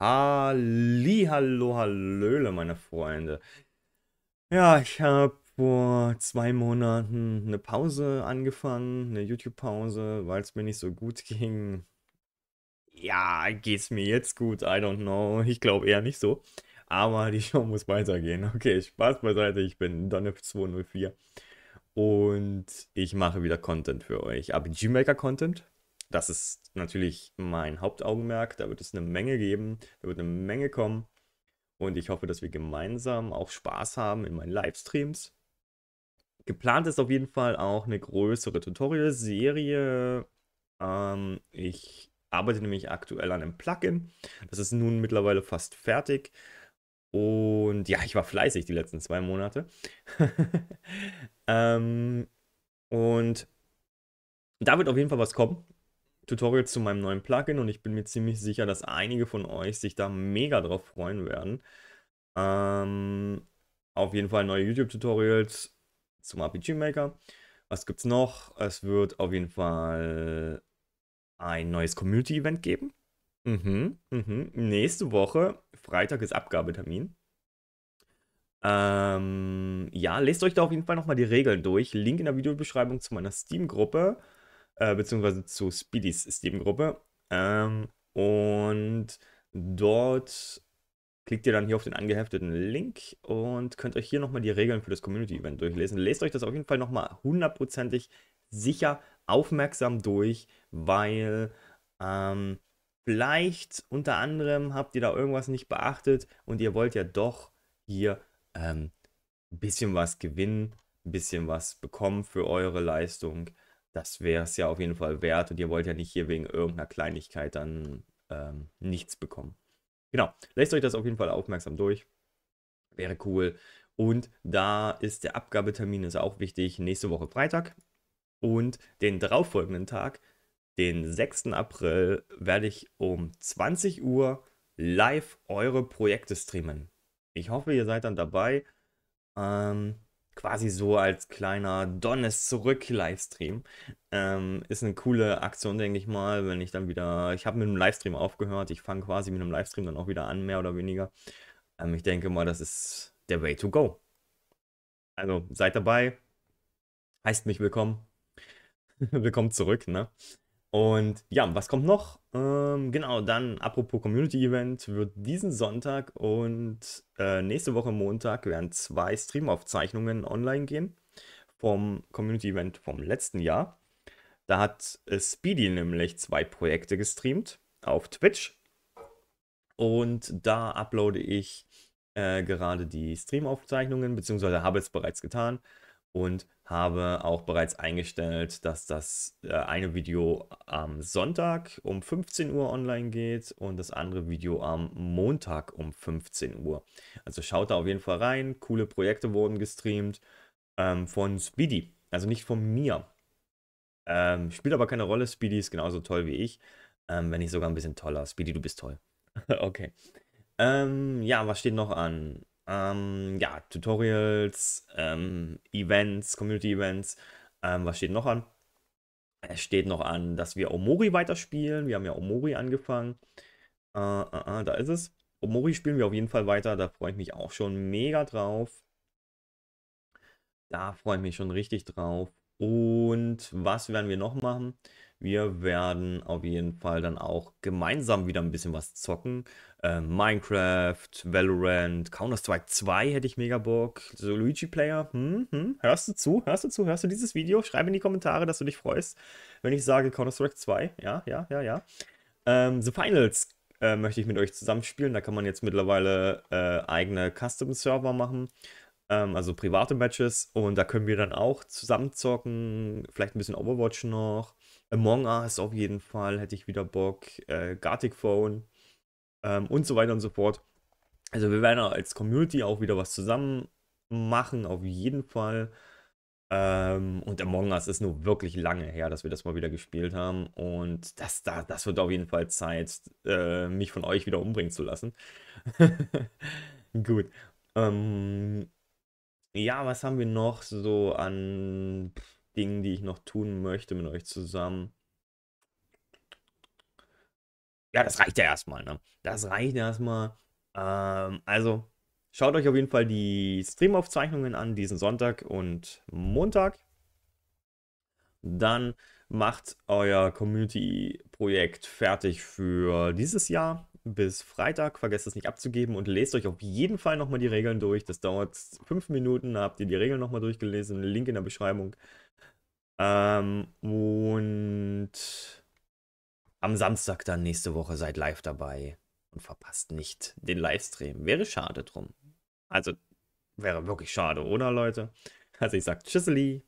Hallihallo, hallöle, meine Freunde. Ja, ich habe vor zwei Monaten eine Pause angefangen, eine YouTube-Pause, weil es mir nicht so gut ging. Ja, geht's mir jetzt gut? I don't know. Ich glaube eher nicht so. Aber die Show muss weitergehen. Okay, Spaß beiseite. Ich bin Donnev204 und ich mache wieder Content für euch. RPG Maker Content. Das ist natürlich mein Hauptaugenmerk. Da wird es eine Menge geben. Da wird eine Menge kommen. Und ich hoffe, dass wir gemeinsam auch Spaß haben in meinen Livestreams. Geplant ist auf jeden Fall auch eine größere Tutorial-Serie. Ähm, ich arbeite nämlich aktuell an einem Plugin. Das ist nun mittlerweile fast fertig. Und ja, ich war fleißig die letzten zwei Monate. ähm, und da wird auf jeden Fall was kommen. Tutorials zu meinem neuen Plugin und ich bin mir ziemlich sicher, dass einige von euch sich da mega drauf freuen werden. Ähm, auf jeden Fall neue YouTube-Tutorials zum RPG Maker. Was gibt's noch? Es wird auf jeden Fall ein neues Community-Event geben. Mhm, mhm. Nächste Woche, Freitag ist Abgabetermin. Ähm, ja, lest euch da auf jeden Fall nochmal die Regeln durch. Link in der Videobeschreibung zu meiner Steam-Gruppe äh, beziehungsweise zu Speedys Steam-Gruppe. Ähm, und dort klickt ihr dann hier auf den angehefteten Link und könnt euch hier nochmal die Regeln für das Community-Event durchlesen. Lest euch das auf jeden Fall nochmal hundertprozentig sicher aufmerksam durch, weil ähm, vielleicht unter anderem habt ihr da irgendwas nicht beachtet und ihr wollt ja doch hier ähm, ein bisschen was gewinnen, ein bisschen was bekommen für eure Leistung das wäre es ja auf jeden Fall wert und ihr wollt ja nicht hier wegen irgendeiner Kleinigkeit dann ähm, nichts bekommen. Genau, lest euch das auf jeden Fall aufmerksam durch. Wäre cool. Und da ist der Abgabetermin ist auch wichtig, nächste Woche Freitag. Und den darauffolgenden Tag, den 6. April, werde ich um 20 Uhr live eure Projekte streamen. Ich hoffe, ihr seid dann dabei. Ähm, quasi so als kleiner Donnes zurück Livestream. Ähm, ist eine coole Aktion, denke ich mal, wenn ich dann wieder, ich habe mit einem Livestream aufgehört, ich fange quasi mit einem Livestream dann auch wieder an, mehr oder weniger. Ähm, ich denke mal, das ist der Way to go. Also seid dabei, heißt mich willkommen. willkommen zurück, ne? Und ja, was kommt noch? Ähm, genau, dann apropos Community Event wird diesen Sonntag und äh, nächste Woche Montag werden zwei Streamaufzeichnungen online gehen vom Community Event vom letzten Jahr. Da hat Speedy nämlich zwei Projekte gestreamt auf Twitch und da uploade ich äh, gerade die Streamaufzeichnungen, beziehungsweise habe es bereits getan und habe auch bereits eingestellt, dass das äh, eine Video am Sonntag um 15 Uhr online geht und das andere Video am Montag um 15 Uhr. Also schaut da auf jeden Fall rein. Coole Projekte wurden gestreamt ähm, von Speedy, also nicht von mir. Ähm, spielt aber keine Rolle. Speedy ist genauso toll wie ich, ähm, wenn nicht sogar ein bisschen toller. Speedy, du bist toll. okay. Ähm, ja, was steht noch an? Ähm, ja, Tutorials, ähm, Events, Community-Events. Ähm, was steht noch an? Es steht noch an, dass wir Omori weiterspielen. Wir haben ja Omori angefangen. Äh, äh, äh, da ist es. Omori spielen wir auf jeden Fall weiter. Da freue ich mich auch schon mega drauf. Da freue ich mich schon richtig drauf. Und was werden wir noch machen? Wir werden auf jeden Fall dann auch gemeinsam wieder ein bisschen was zocken. Äh, Minecraft, Valorant, Counter-Strike 2 hätte ich mega Bock. So Luigi Player, hm, hm, hörst du zu? Hörst du zu? Hörst du dieses Video? Schreib in die Kommentare, dass du dich freust, wenn ich sage Counter-Strike 2. Ja, ja, ja, ja. Ähm, The Finals äh, möchte ich mit euch zusammenspielen. Da kann man jetzt mittlerweile äh, eigene Custom-Server machen ähm, also private Matches. Und da können wir dann auch zusammen zocken. Vielleicht ein bisschen Overwatch noch. Among Us auf jeden Fall hätte ich wieder Bock. Äh, Gartic Phone ähm, und so weiter und so fort. Also wir werden als Community auch wieder was zusammen machen, auf jeden Fall. Ähm, und Among Us ist nur wirklich lange her, dass wir das mal wieder gespielt haben. Und das, das, das wird auf jeden Fall Zeit, äh, mich von euch wieder umbringen zu lassen. Gut. Ähm, ja, was haben wir noch so an Dingen, die ich noch tun möchte mit euch zusammen? ja, das reicht ja erstmal, ne? Das reicht erstmal. Ähm, also, schaut euch auf jeden Fall die Streamaufzeichnungen an, diesen Sonntag und Montag. Dann macht euer Community-Projekt fertig für dieses Jahr bis Freitag. Vergesst es nicht abzugeben und lest euch auf jeden Fall nochmal die Regeln durch. Das dauert fünf Minuten, da habt ihr die Regeln nochmal durchgelesen. Link in der Beschreibung. Ähm, und am Samstag dann nächste Woche seid live dabei und verpasst nicht den Livestream. Wäre schade drum. Also wäre wirklich schade, oder Leute? Also ich sag Tschüsseli.